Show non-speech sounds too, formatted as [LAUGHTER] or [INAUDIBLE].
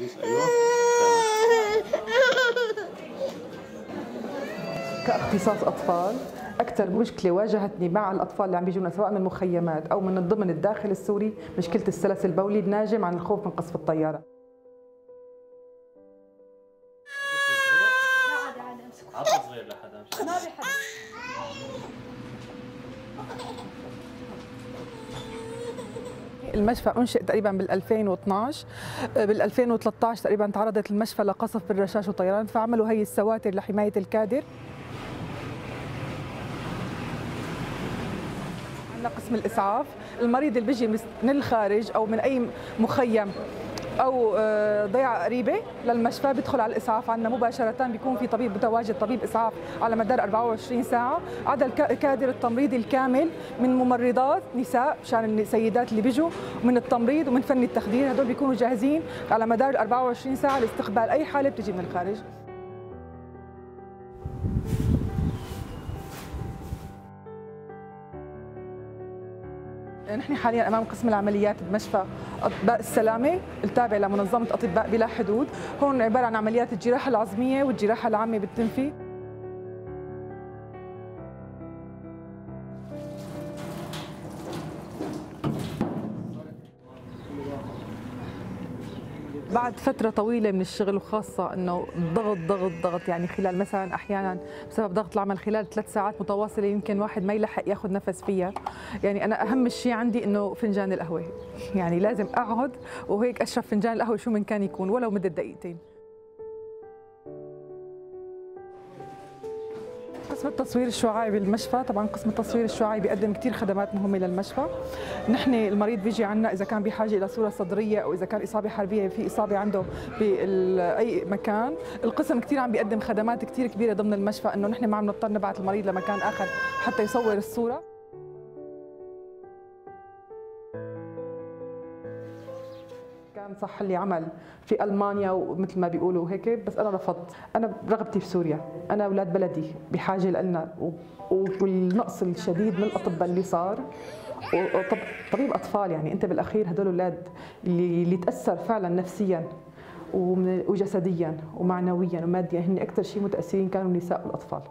بليز أيوه. كاختصاص أطفال أكثر مشكلة واجهتني مع الأطفال اللي عم بيجونا سواء من المخيمات أو من ضمن الداخل السوري مشكلة السلس البولي الناجم عن الخوف من قصف الطيارة. عطى صغير لحدا مشان ما بحب [LAUGHS] المشفى أنشئ تقريبا بال 2012 بال 2013 تقريبا تعرضت المشفى لقصف بالرشاش وطيران. فعملوا هي السواتر لحماية الكادر. عندنا قسم الإسعاف. المريض اللي بيجي من الخارج أو من أي مخيم أو آه، ضيعة قريبة للمشفى بيدخل على الإسعاف عندنا مباشرة بيكون في طبيب متواجد طبيب إسعاف على مدار 24 ساعة. عدا الك- الكادر التمريضي الكامل من ممرضات نساء مشان السيدات اللي بيجوا ومن التمريض ومن فن التخدير. هدول بيكونوا جاهزين على مدار 24 ساعة لاستقبال أي حالة بتجي من الخارج. نحن حاليا أمام قسم العمليات بمشفى أطباء السلامة التابع لمنظمة أطباء بلا حدود. هون عبارة عن عمليات الجراحة العظمية والجراحة العامة بتتم بعد فترة طويلة من الشغل وخاصة إنه ضغط ضغط ضغط. يعني خلال مثلا أحيانا بسبب ضغط العمل خلال ثلاث ساعات متواصلة يمكن واحد ما يلحق ياخذ نفس فيها. يعني أنا أهم شيء عندي إنه فنجان القهوة. يعني لازم أقعد وهيك أشرب فنجان القهوة شو من كان يكون ولو مدة دقيقتين. قسم التصوير الشعاعي بالمشفى. طبعا قسم التصوير الشعاعي بيقدم كثير خدمات مهمة للمشفى. نحن المريض بيجي عنا إذا كان بحاجة إلى صورة صدرية أو إذا كان إصابة حربية في إصابة عنده بأي مكان. القسم كثير عم بيقدم خدمات كثير كبيرة ضمن المشفى إنه نحن ما عم نضطر نبعث المريض لمكان آخر حتى يصور الصورة. كان صح لي عمل في ألمانيا ومثل ما بيقولوا هيك بس أنا رفضت. أنا رغبتي في سوريا. أنا أولاد بلدي بحاجة لنا. والنقص الشديد من الأطباء اللي صار طبيب أطفال يعني. أنت بالأخير هدول الاولاد اللي اللي تأثر فعلا نفسيا وجسديا ومعنويا وماديا. هن أكثر شيء متأثرين كانوا النساء والأطفال.